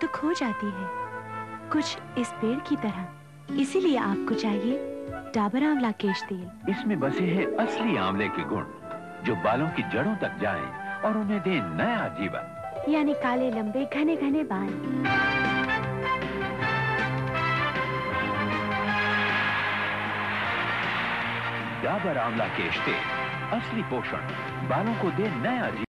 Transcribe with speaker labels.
Speaker 1: तो खो जाती है। कुछ इस पेड़ की तरह। इसीलिए आपको चाहिए डाबर आंवला केश तेल।
Speaker 2: इसमें बसे हैं असली आंवले के गुण जो बालों की जड़ों तक जाएँ और उन्हें दें नया जीवन।
Speaker 1: यानी काले लंबे घने घने बाल।
Speaker 2: डाबर आंवला केश तेल असली पोषण बालों को दे नया जीवन